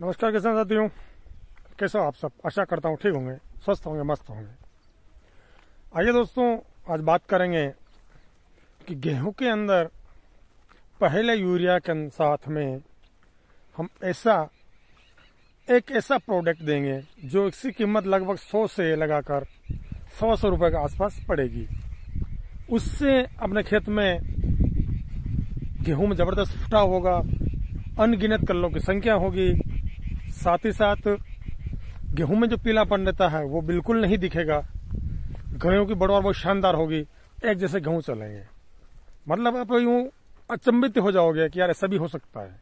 नमस्कार किसान साथियों? कैसे हो आप सब? आशा करता हूँ ठीक होंगे, स्वस्थ होंगे, मस्त होंगे। आइए दोस्तों, आज बात करेंगे कि गेहूँ के अंदर पहले यूरिया के साथ में हम ऐसा, एक ऐसा प्रोडक्ट देंगे जो इसकी कीमत लगभग सौ से लगाकर सौ सौ रुपये के आसपास पड़ेगी। उससे अपने खेत में गेहूँ में ज़बरदस्त फुटा होगा, अनगिनत कल्लों की संख्या होगी साथ ही साथ गेहूँ में जो पीलापन रहता है, वो बिल्कुल नहीं दिखेगा। गेहूँ की बढ़वार बहुत शानदार होगी। एक जैसे गेहूँ चलेंगे। मतलब आप यूँ अचंबित हो जाओगे कि यार ऐसा भी हो सकता है।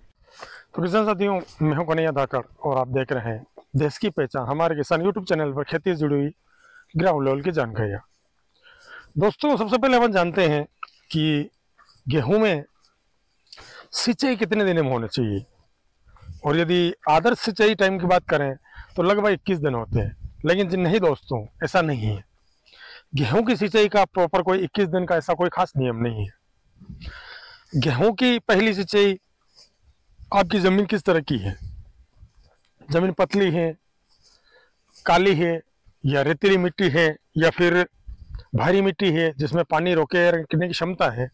तो किसान साथियों, मैं हूँ कन्हैया धाकड़ और आप देख रहे हैं देश की पहचान। हमारे किसान यूट्यूब चैनल पर खेती से जुड़ी हुई ग्राउंड लेवल की जानकारियाँ दोस्तों, सबसे पहले अपन जानते हैं कि गेहूँ में सिंचाई कितने दिन में होनी चाहिए? और यदि आदर्श सिंचाई टाइम की बात करें तो लगभग इक्कीस दिन होते हैं। लेकिन नहीं दोस्तों, ऐसा नहीं है। गेहूँ की सिंचाई का प्रॉपर कोई इक्कीस दिन का ऐसा कोई खास नियम नहीं है। गेहूँ की पहली सिंचाई आपकी ज़मीन किस तरह की है? ज़मीन पतली है, काली है, या रेतीली मिट्टी है, या फिर भारी मिट्टी है, जिसमें पानी रोके रखने की क्षमता है?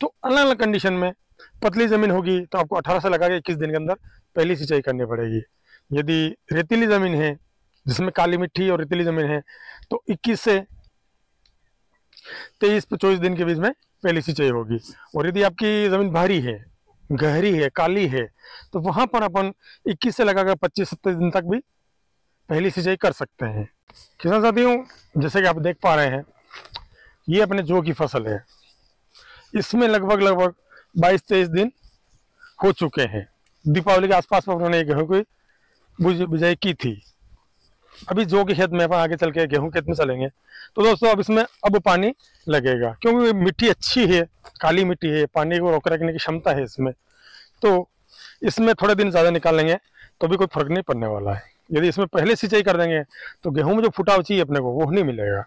तो अलग अलग कंडीशन में पतली ज़मीन होगी तो आपको 18 से लगा के इक्कीस दिन के अंदर पहली सिंचाई करनी पड़ेगी। यदि रेतीली ज़मीन है, जिसमें काली मिट्टी और रेतीली ज़मीन है तो 21 से 23 चौबीस दिन के बीच में पहली सिंचाई होगी। और यदि आपकी ज़मीन भारी है, गहरी है, काली है तो वहाँ पर अपन 21 से लगाकर 25 सत्ताईस दिन तक भी पहली सिंचाई कर सकते हैं। किसान साथियों, जैसे कि आप देख पा रहे हैं, ये अपने जो की फ़सल है। इसमें लगभग लगभग बाईस तेईस दिन हो चुके हैं। दीपावली के आसपास में उन्होंने गेहूँ की बिजाई की थी। अभी जो के खेत में अपन आगे चल के गेहूँ खेत में चलेंगे। तो दोस्तों, अब इसमें अब पानी लगेगा, क्योंकि मिट्टी अच्छी है, काली मिट्टी है, पानी को रोक रखने की क्षमता है इसमें। तो इसमें थोड़े दिन ज़्यादा निकालेंगे तो भी कोई फ़र्क नहीं पड़ने वाला है। यदि इसमें पहले सिंचाई कर देंगे तो गेहूँ में जो फुटाव चाहिए अपने को, वो नहीं मिलेगा।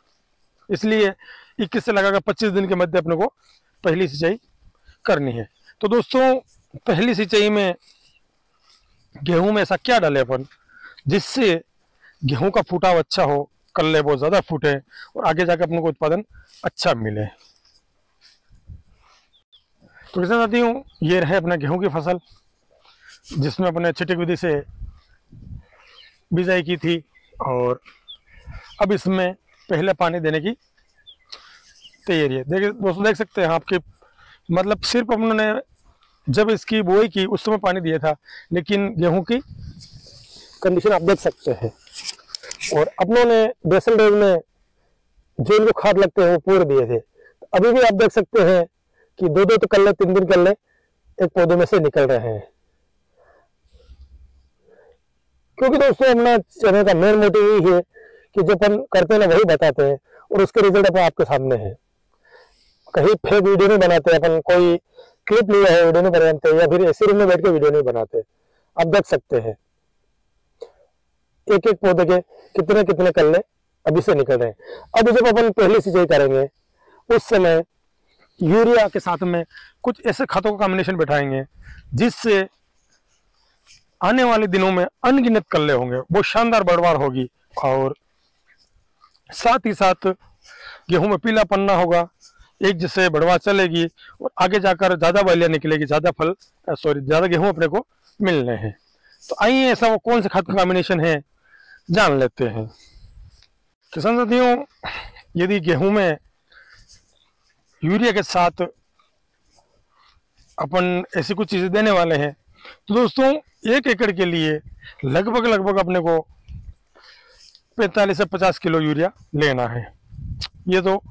इसलिए इक्कीस से लगाकर पच्चीस दिन के मध्य अपने को पहली सिंचाई करनी है। तो दोस्तों, पहली सिंचाई में गेहूँ में ऐसा क्या डाले अपन, जिससे गेहूँ का फूटाव अच्छा हो, कल्ले बहुत ज़्यादा फूटे और आगे जाकर अपने को उत्पादन अच्छा मिले। तो किसान साथियों, ये रहे अपने गेहूँ की फ़सल, जिसमें अपने छिटिक विधि से बिजाई की थी और अब इसमें पहले पानी देने की तैयारी है। देखिए, दोस्तों, देख सकते हैं आपके मतलब सिर्फ़ उन्होंने जब इसकी बोई की, उस समय पानी दिया था, लेकिन गेहूँ की कंडीशन आप देख सकते हैं। और अपनों ने बेसल डेज़ में जो इनको खाद लगते हैं, वो पूरे दिए थे। अभी भी आप देख सकते हैं कि दो दो तो कल्ले तीन दिन कल्ले एक पौधे में से निकल रहे हैं। क्योंकि दोस्तों, अपना चैनल का मेन मोटिव यही है कि जो अपन करते हैं ना, वही बताते हैं, और उसके रिज़ल्ट अपन आपके सामने है। कहीं फेक वीडियो नहीं बनाते, अपन कोई क्लिप लिया है, वीडियो नहीं बनाते, या फिर ऐसे रूम में बैठ के वीडियो नहीं बनाते। आप देख सकते हैं। एक एक पौधे के कितने कितने कल्ले अभी से निकल रहे हैं। अब जब अपन पहली सिंचाई करेंगे, उस समय यूरिया के साथ में कुछ ऐसे खातों का कॉम्बिनेशन बैठाएँगे, जिससे आने वाले दिनों में अनगिनत कल्ले होंगे। वो शानदार बढ़वार होगी और साथ ही साथ गेहूँ में पीला पन्ना होगा। एक जैसे बढ़वा चलेगी और आगे जाकर ज़्यादा वालियाँ निकलेगी, ज़्यादा फल सॉरी ज़्यादा गेहूँ अपने को मिलने हैं। तो आइए ऐसा वो कौन से खाद का कॉम्बिनेशन है, जान लेते हैं। किसान साथियों यदि गेहूँ में यूरिया के साथ अपन ऐसी कुछ चीज़ें देने वाले हैं तो दोस्तों, एक एकड़ के लिए लगभग लगभग अपने को 45 से 50 किलो यूरिया लेना है। ये तो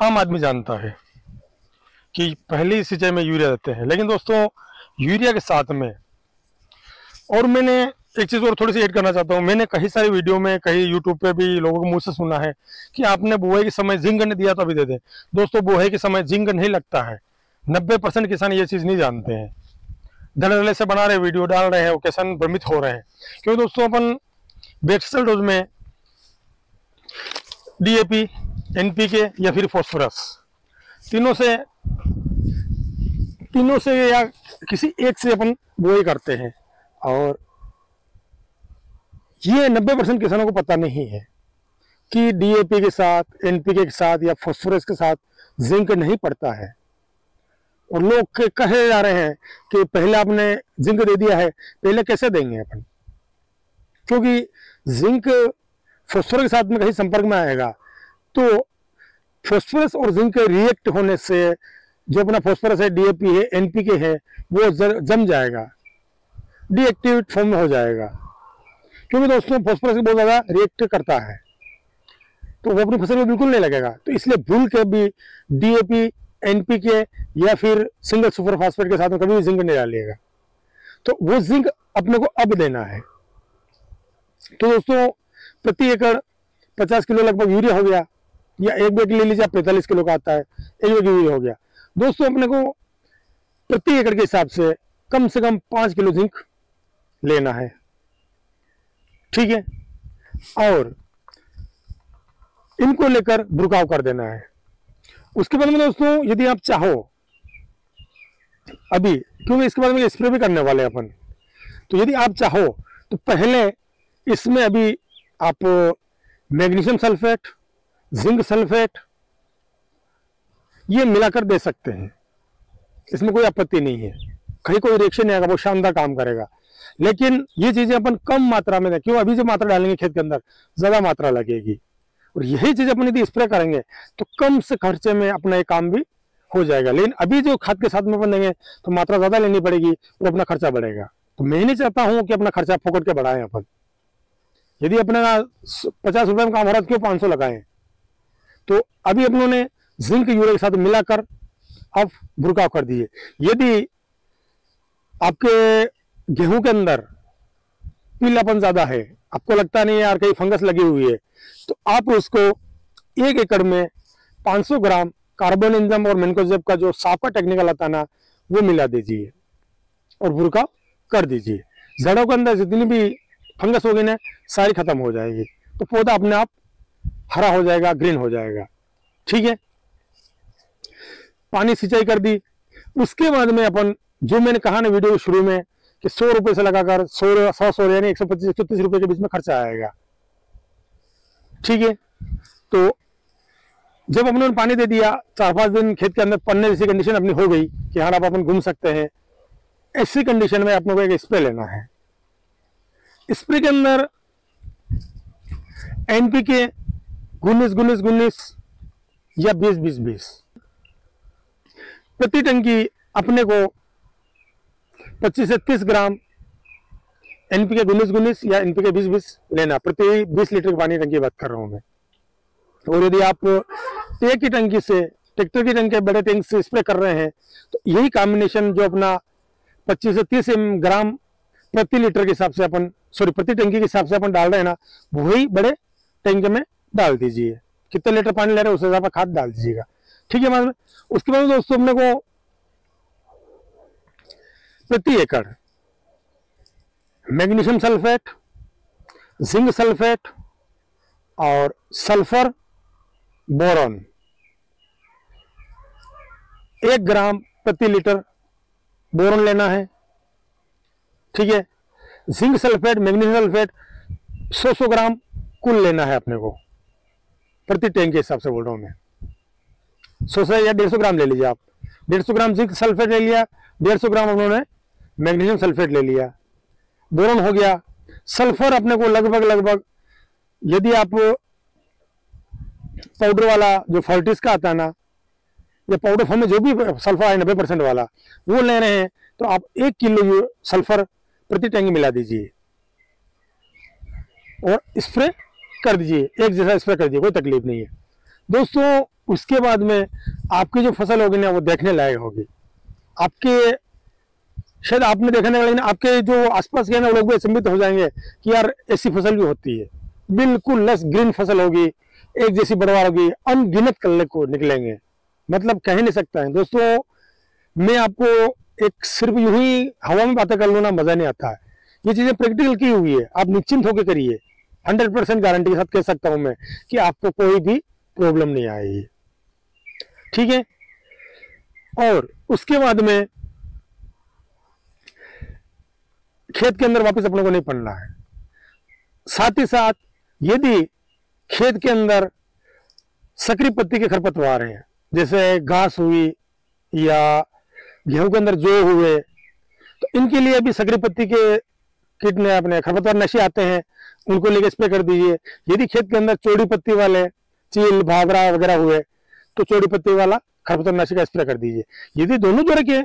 आम आदमी जानता है कि पहली सिंचाई में यूरिया देते हैं। लेकिन दोस्तों, यूरिया के साथ में, और मैंने एक चीज़ और थोड़ी सी ऐड करना चाहता हूँ। मैंने कई सारी वीडियो में कहीं यूट्यूब पे भी लोगों के मुँह से सुना है कि आपने बुआई के समय जिंक नहीं दिया तो अभी दे दे। दोस्तों, बुआई के समय जिंक नहीं लगता है। नब्बे परसेंट किसान ये चीज़ नहीं जानते हैं। धड़े से बना रहे वीडियो डाल रहे हैं किसान भ्रमित हो रहे हैं। क्योंकि दोस्तों, अपन बेक्सल डोज में डीएपी एनपीके या फिर फॉस्फोरस। तीनों से तीनों से या किसी एक से अपन बुआई करते हैं। और ये 90 परसेंट किसानों को पता नहीं है कि डीएपी के साथ एनपीके के साथ या फॉस्फोरस के साथ जिंक नहीं पड़ता है। और लोग कहे जा रहे हैं कि पहले आपने जिंक दे दिया है, पहले कैसे देंगे अपन? क्योंकि जिंक फॉस्फोरस के साथ में कहीं संपर्क में आएगा तो फॉस्फोरस और जिंक के रिएक्ट होने से जो अपना फॉस्फोरस है डीएपी है एनपीके है, वो जम जाएगा। डीएक्टिव फॉर्म में हो जाएगा। क्योंकि दोस्तों फॉस्फोरस बहुत ज़्यादा रिएक्ट करता है। तो वो अपनी फ़सल में बिल्कुल नहीं लगेगा। तो इसलिए भूल के भी डीएपी एनपीके या फिर सिंगल सुपर फास्फेट के साथ में कभी भी जिंक नहीं डालिएगा। तो वो जिंक अपने को अब देना है। तो दोस्तों, प्रति एकड़ 50 किलो लगभग यूरिया हो गया। या एक बैग ले लीजिए पैंतालीस किलो का आता है। एक बैग हो गया। दोस्तों, अपने को प्रति एकड़ के हिसाब से कम से कम पाँच किलो जिंक लेना है। ठीक है? और इनको लेकर भुरकाव कर देना है। उसके बाद में दोस्तों, यदि आप चाहो, अभी, क्योंकि इसके बाद में स्प्रे भी करने वाले हैं अपन। तो यदि आप चाहो तो पहले इसमें अभी आप मैग्नीशियम सल्फेट जिंक सल्फेट, ये मिलाकर दे सकते हैं। इसमें कोई आपत्ति नहीं है। कहीं कोई रिएक्शन नहीं आएगा, वो शानदार काम करेगा। लेकिन ये चीज़ें अपन कम मात्रा में क्यों? अभी जो मात्रा डालेंगे खेत के अंदर, ज़्यादा मात्रा लगेगी। और यही चीज़ अपन यदि स्प्रे करेंगे तो कम से खर्चे में अपना ये काम भी हो जाएगा। लेकिन अभी जो खाद के साथ में अपन देंगे तो मात्रा ज़्यादा लेनी पड़ेगी और अपना खर्चा बढ़ेगा। तो मैं नहीं चाहता हूँ कि अपना खर्चा फोकट के बढ़ाएँ अपन। यदि अपना पचास रुपए में काम हो रहा है तो क्यों पाँच सौ लगाए? तो अभी अपनों ने जिंक यूरिया के साथ मिलाकर अब भुरकाव कर दिए। यदि आपके गेहूँ के अंदर पीलापन ज़्यादा है, आपको लगता नहीं यार कहीं फंगस लगी हुई है तो आप उसको एक एकड़ में 500 ग्राम कार्बन इंजम और मेनकोजेब का जो साफ़ का टेक्निकल आता ना वो मिला दीजिए और भुरकाव कर दीजिए। जड़ों के अंदर जितनी भी फंगस होगी ना, सारी खत्म हो जाएगी। तो पौधा अपने आप हरा हो जाएगा ग्रीन हो जाएगा। ठीक है? पानी सिंचाई कर दी। उसके बाद में अपन, जो मैंने कहा ना वीडियो शुरू में, कि सौ रुपए से लगाकर सौ सौ सौ यानी एक सौ पच्चीस, एक रुपए के बीच में खर्चा आएगा। ठीक है? तो जब अपने पानी दे दिया, चार पाँच दिन खेत के अंदर पन्ने जैसी कंडीशन अपनी हो गई, कि हाँ आप अपन घूम सकते हैं, ऐसी कंडीशन में अपने को एक स्प्रे लेना है। स्प्रे के अंदर एनपीके उन्नीस उन्नीस उन्नीस या बीस बीस बीस। प्रति टंकी अपने को 25 से 30 ग्राम एनपीके उन्नीस उन्नीस या एनपीके बीस बीस लेना। प्रति 20 लीटर पानी टंकी बात कर रहा हूँ मैं। और यदि आप एक ही टंकी से, ट्रैक्टर की टंकी, बड़े टैंक से स्प्रे कर रहे हैं तो यही कॉम्बिनेशन जो अपना 25 से 30 ग्राम प्रति लीटर के हिसाब से अपन सॉरी प्रति टंकी के हिसाब से अपन डाल रहे हैं ना, वही बड़े टैंक में डाल दीजिए। कितने लीटर पानी ले रहे हैं, उस हिसाब से खाद डाल दीजिएगा। ठीक है मतलब उसके बाद दोस्तों अपने को प्रति एकड़ मैग्नीशियम सल्फेट, जिंक सल्फेट और सल्फ़र बोरॉन एक ग्राम प्रति लीटर बोरॉन लेना है। ठीक है? जिंक सल्फेट, मैग्नीशियम सल्फेट 100 सौ ग्राम कुल लेना है अपने को। प्रति टैंक के हिसाब से बोल रहा हूँ मैं। सौ से या डेढ़ ग्राम ले लीजिए आप। डेढ़ सौ ग्राम जिंक सल्फेट ले लिया, डेढ़ ग्राम उन्होंने मैग्नीशियम सल्फेट ले लिया। बोरन हो गया। सल्फ़र अपने को लगभग लगभग यदि आप पाउडर वाला जो फर्टिस का आता है ना, या पाउडर फॉर्म में जो भी सल्फ़र है नब्बे परसेंट वाला, वो ले रहे हैं तो आप एक किलो सल्फ़र प्रति टैंक मिला दीजिए। और स्प्रे कर दीजिए, एक जैसा स्प्रे कर दीजिए, कोई तकलीफ़ नहीं है। दोस्तों, उसके बाद में आपकी जो फ़सल होगी ना, वो देखने लायक होगी। आपके, शायद आपने देखने वाले ना आपके जो आसपास के ना लोग भी सम्मित हो जाएँगे कि यार, ऐसी फ़सल भी होती है। बिल्कुल लस ग्रीन फ़सल होगी, एक जैसी बढ़वार होगी, अनगिनत कलर को निकलेंगे। मतलब कह नहीं सकता है। दोस्तों, मैं आपको एक सिर्फ़ यूँ ही हवा में बातें कर लू ना, मज़ा नहीं आता है। ये चीज़ें प्रैक्टिकल की हुई है। आप निश्चिंत होकर करिए। हंड्रेड परसेंट गारंटी के साथ कह सकता हूँ मैं कि आपको कोई भी प्रॉब्लम नहीं आएगी। ठीक है? और उसके बाद में खेत के अंदर वापस अपने को नहीं पड़ना है। साथ ही साथ यदि खेत के अंदर सक्रिय पत्ती के खरपतवार हैं, जैसे घास हुई या गेहूँ के अंदर जो हुए तो इनके लिए भी सक्रिय पत्ती के कीट ने अपने खरपतवार नशे आते हैं उनको लेके स्प्रे कर दीजिए। यदि खेत के अंदर चौड़ी पत्ती वाले चील भावरा वगैरह हुए तो चौड़ी पत्ती वाला खरपतवार नशे का स्प्रे कर दीजिए। यदि दोनों तरह के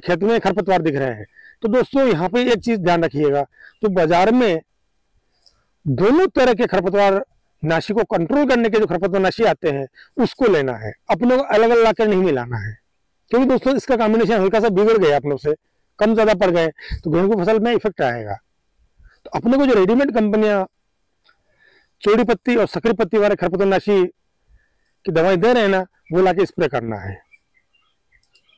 खेत में खरपतवार दिख रहे हैं तो दोस्तों यहाँ पे एक चीज़ ध्यान रखिएगा। तो बाज़ार में दोनों तरह के खरपतवार नाशी को कंट्रोल करने के जो खरपतवार नाशी आते हैं, उसको लेना है। अपने को अलग अलग लाकर नहीं मिलाना है। क्योंकि दोस्तों इसका कॉम्बिनेशन हल्का सा बिगड़ गया अपनों से, कम ज़्यादा पड़ गए तो गेहूँ की फ़सल में इफ़ेक्ट आएगा। अपने को जो रेडीमेड कंपनियाँ चौड़ी पत्ती और सकरी पत्ती वाले खरपतनाशी की दवाई दे रहे हैं ना, वो लाके स्प्रे करना है।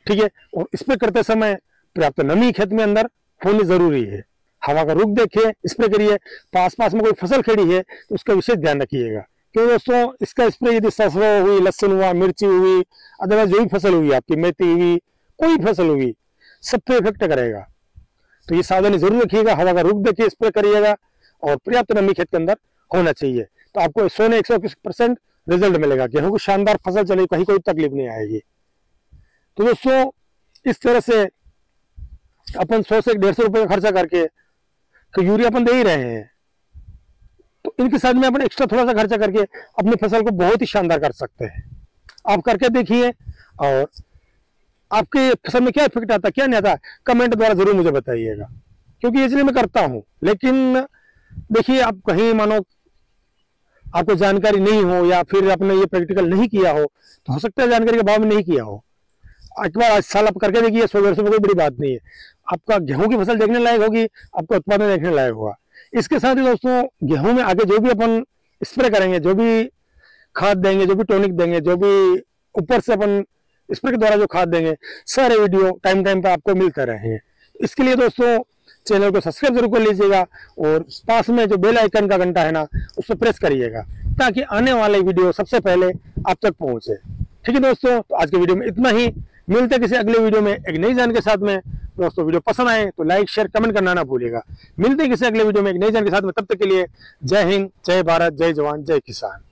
ठीक है? और स्प्रे करते समय पर्याप्त नमी खेत में अंदर होनी ज़रूरी है। हवा का रुख देखिए स्प्रे करिए। पास पास में कोई फ़सल खड़ी है तो उसका विशेष ध्यान रखिएगा। क्यों दोस्तों? इसका स्प्रे यदि सरसों हुई, लहसुन हुआ, मिर्ची हुई, अदरवाइज़ जो भी फ़सल हुई, आपकी मेथी हुई, कोई फ़सल हुई, सब पे इफ़ेक्ट करेगा। तो ये सावधानी ज़रूर रखिएगा, हवा का रुख देखिए स्प्रे करिएगा और पर्याप्त नमी खेत के अंदर होना चाहिए। तो आपको सौ ने एक परसेंट रिज़ल्ट मिलेगा, गेहूँ की शानदार फ़सल चलेगी, कहीं कोई तकलीफ़ नहीं आएगी। तो दोस्तों, इस तरह से अपन सौ से डेढ़ सौ रुपये खर्चा करके तो यूरिया अपन दे ही रहे हैं। तो इनके साथ में अपन एक्स्ट्रा थोड़ा सा खर्चा करके अपनी फ़सल को बहुत ही शानदार कर सकते हैं। आप करके देखिए और आपके फ़सल में क्या इफ़ेक्ट आता क्या नहीं आता कमेंट द्वारा ज़रूर मुझे बताइएगा। क्योंकि इसलिए मैं करता हूँ। लेकिन, देखिए, आप कहीं मानो आपको जानकारी नहीं हो या फिर आपने ये प्रैक्टिकल नहीं किया हो तो हो सकता है जानकारी के भाव में नहीं किया हो। एक बार आज साल आप करके देखिए, सौ डेढ़ सौ कोई बड़ी बात नहीं है। आपका गेहूँ की फ़सल देखने लायक होगी, आपका उत्पादन देखने लायक होगा। इसके साथ ही दोस्तों, गेहूँ में आगे जो भी अपन स्प्रे करेंगे, जो भी खाद देंगे, जो भी टोनिक देंगे, जो भी ऊपर से अपन स्प्रे के द्वारा जो खाद देंगे, सारे वीडियो टाइम टाइम पर आपको मिलते रहे इसके लिए दोस्तों, चैनल को सब्सक्राइब ज़रूर कर लीजिएगा और पास में जो बेल आइकन का घंटा है ना, उसको प्रेस करिएगा, ताकि आने वाले वीडियो सबसे पहले आप तक पहुँचे। ठीक है दोस्तों तो आज के वीडियो में इतना ही। मिलते किसी अगले वीडियो में एक नई जान के साथ में। दोस्तों, वीडियो पसंद आए तो लाइक शेयर कमेंट करना ना भूलिएगा। मिलते किसी अगले वीडियो में एक नई जान के साथ में। तब तक के लिए जय हिंद, जय भारत, जय जवान, जय किसान।